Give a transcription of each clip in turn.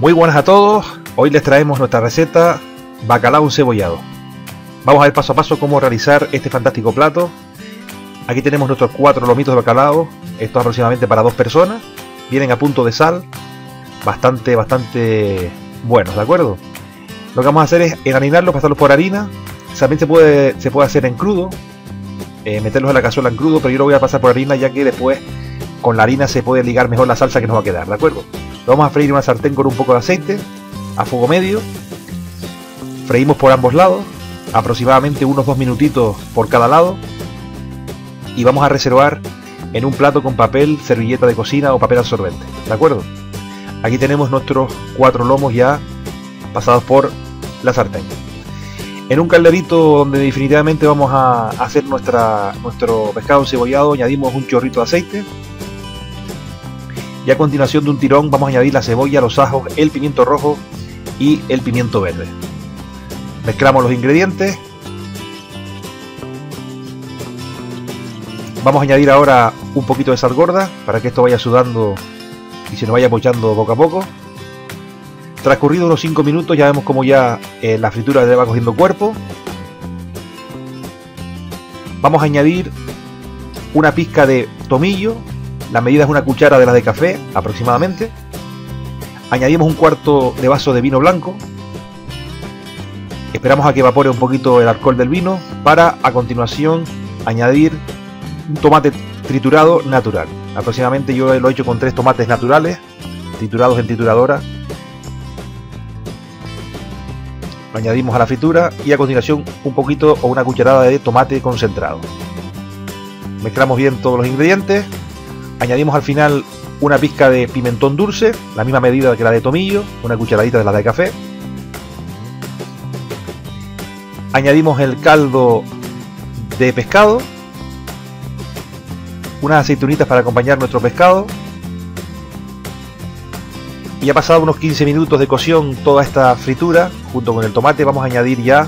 Muy buenas a todos, hoy les traemos nuestra receta bacalao cebollado. Vamos a ver paso a paso cómo realizar este fantástico plato. Aquí tenemos nuestros cuatro lomitos de bacalao, esto aproximadamente para dos personas. Vienen a punto de sal, bastante, bastante buenos, ¿de acuerdo? Lo que vamos a hacer es enharinarlos, pasarlos por harina. También se puede, se puede hacer en crudo, eh, meterlos en la cazuela en crudo, pero yo lo voy a pasar por harina ya que después con la harina se puede ligar mejor la salsa que nos va a quedar, ¿de acuerdo? Vamos a freír en una sartén con un poco de aceite, a fuego medio. Freímos por ambos lados, aproximadamente unos dos minutitos por cada lado. Y vamos a reservar en un plato con papel, servilleta de cocina o papel absorbente, ¿de acuerdo? Aquí tenemos nuestros cuatro lomos ya pasados por la sartén. En un calderito donde definitivamente vamos a hacer nuestra, nuestro pescado cebollado, añadimos un chorrito de aceite. Y a continuación de un tirón vamos a añadir la cebolla, los ajos, el pimiento rojo y el pimiento verde. Mezclamos los ingredientes. Vamos a añadir ahora un poquito de sal gorda para que esto vaya sudando y se nos vaya apoyando poco a poco. Transcurrido unos 5 minutos ya vemos como ya eh, la fritura va cogiendo cuerpo. Vamos a añadir una pizca de tomillo, la medida es una cuchara de la de café aproximadamente. Añadimos un cuarto de vaso de vino blanco. Esperamos a que evapore un poquito el alcohol del vino para a continuación añadir un tomate triturado natural. Aproximadamente yo lo he hecho con tres tomates naturales, triturados en trituradora lo añadimos a la fritura y a continuación un poquito o una cucharada de tomate concentrado. Mezclamos bien todos los ingredientes, añadimos al final una pizca de pimentón dulce, la misma medida que la de tomillo, una cucharadita de la de café. Añadimos el caldo de pescado, unas aceitunitas para acompañar nuestro pescado, y ha pasado unos 15 minutos de cocción toda esta fritura, junto con el tomate vamos a añadir ya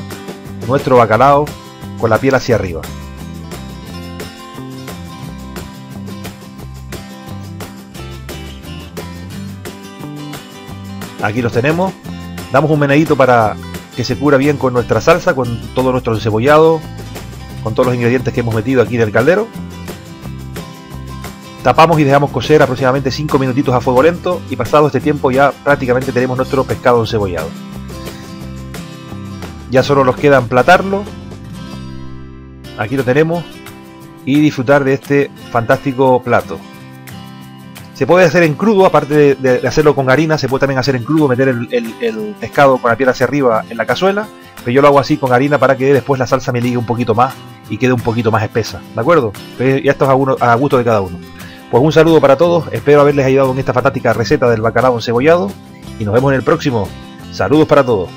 nuestro bacalao con la piel hacia arriba. Aquí los tenemos. Damos un menedito para que se cura bien con nuestra salsa, con todo nuestro cebollado, con todos los ingredientes que hemos metido aquí en el caldero. Tapamos y dejamos cocer aproximadamente 5 minutitos a fuego lento y pasado este tiempo ya prácticamente tenemos nuestro pescado encebollado. Ya solo nos queda emplatarlo. Aquí lo tenemos. Y disfrutar de este fantástico plato. Se puede hacer en crudo, aparte de, hacerlo con harina, se puede también hacer en crudo, meter el, pescado con la piel hacia arriba en la cazuela. Pero yo lo hago así con harina para que después la salsa me ligue un poquito más y quede un poquito más espesa. ¿De acuerdo? Pero ya esto es a gusto de cada uno. Pues un saludo para todos, espero haberles ayudado en esta fantástica receta del bacalao encebollado y nos vemos en el próximo. Saludos para todos.